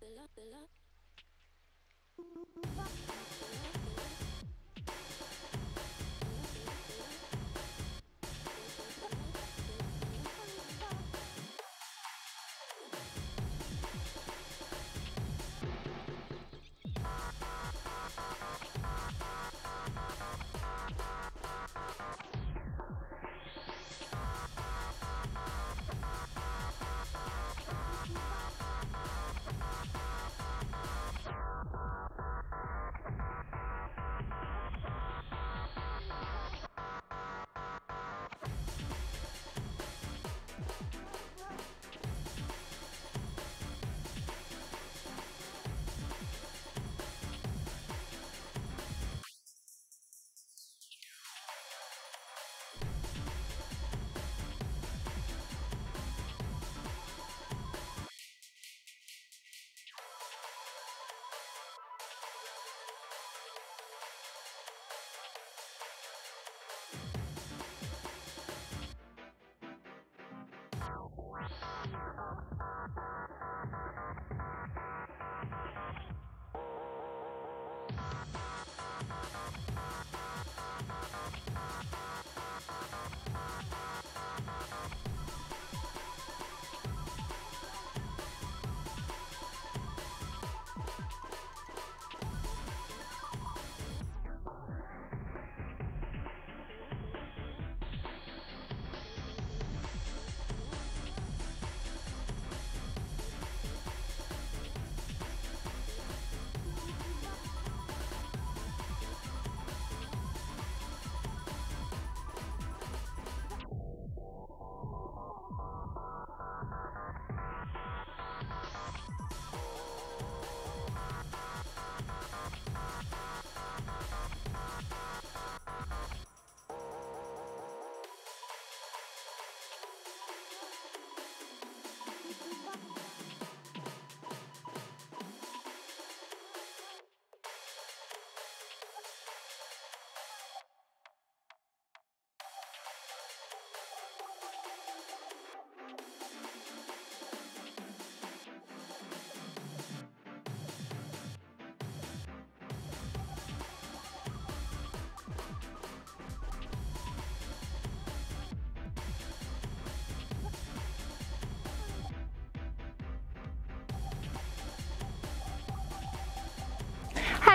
de la, de la.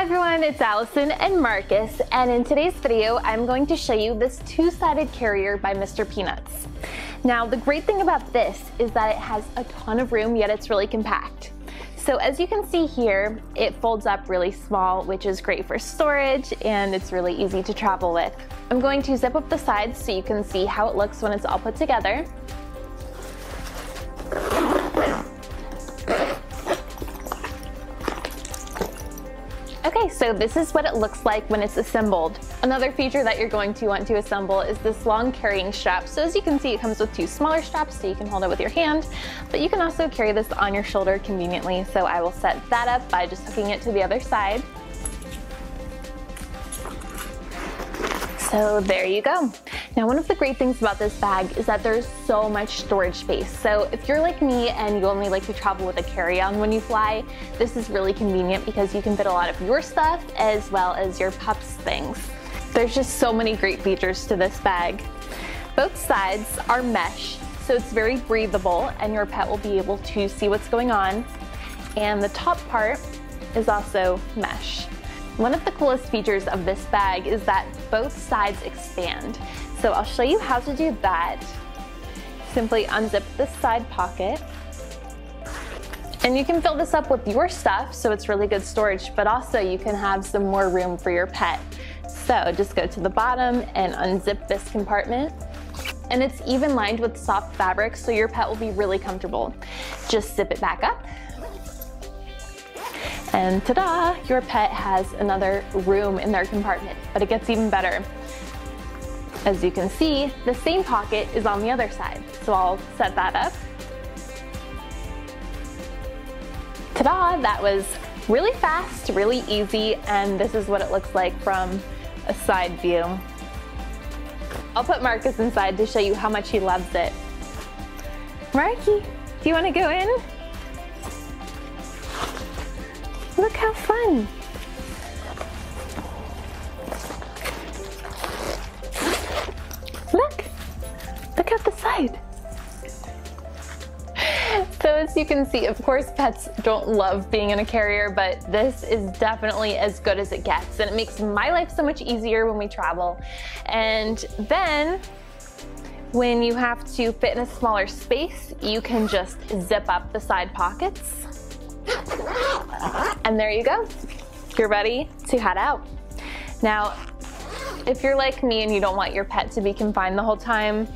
Everyone, it's Allison and Marcus, and in today's video, I'm going to show you this two-sided carrier by Mr. Peanut's. Now, the great thing about this is that it has a ton of room, yet it's really compact. So as you can see here, it folds up really small, which is great for storage, and it's really easy to travel with. I'm going to zip up the sides so you can see how it looks when it's all put together. Okay, so this is what it looks like when it's assembled. Another feature that you're going to want to assemble is this long carrying strap. So as you can see, it comes with two smaller straps so you can hold it with your hand, but you can also carry this on your shoulder conveniently. So I will set that up by just hooking it to the other side. So there you go. Now, one of the great things about this bag is that there's so much storage space. So if you're like me and you only like to travel with a carry-on when you fly, this is really convenient because you can fit a lot of your stuff as well as your pup's things. There's just so many great features to this bag. Both sides are mesh, so it's very breathable and your pet will be able to see what's going on. And the top part is also mesh. One of the coolest features of this bag is that both sides expand. So I'll show you how to do that. Simply unzip this side pocket. And you can fill this up with your stuff, so it's really good storage, but also you can have some more room for your pet. So just go to the bottom and unzip this compartment. And it's even lined with soft fabric, so your pet will be really comfortable. Just zip it back up and ta-da, your pet has another room in their compartment, but it gets even better. As you can see, the same pocket is on the other side. So I'll set that up. Ta-da, that was really fast, really easy, and this is what it looks like from a side view. I'll put Marcus inside to show you how much he loves it. Marky, do you wanna go in? How fun. Look, look at the side. So as you can see, of course, pets don't love being in a carrier, but this is definitely as good as it gets. And it makes my life so much easier when we travel. And then when you have to fit in a smaller space, you can just zip up the side pockets. And there you go. You're ready to head out. Now, if you're like me and you don't want your pet to be confined the whole time,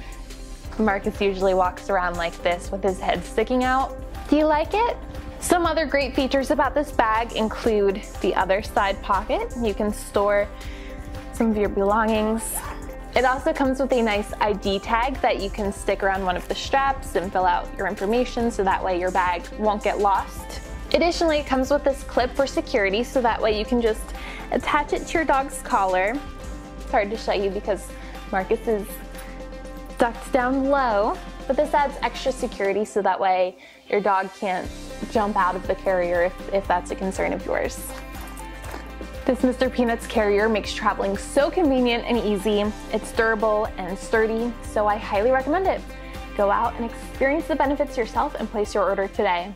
Marcus usually walks around like this with his head sticking out. Do you like it? Some other great features about this bag include the other side pocket. You can store some of your belongings. It also comes with a nice ID tag that you can stick around one of the straps and fill out your information so that way your bag won't get lost. Additionally, it comes with this clip for security so that way you can just attach it to your dog's collar. It's hard to show you because Marcus is ducked down low, but this adds extra security so that way your dog can't jump out of the carrier if, if that's a concern of yours. This Mr. Peanut's carrier makes traveling so convenient and easy. It's durable and sturdy, so I highly recommend it. Go out and experience the benefits yourself and place your order today.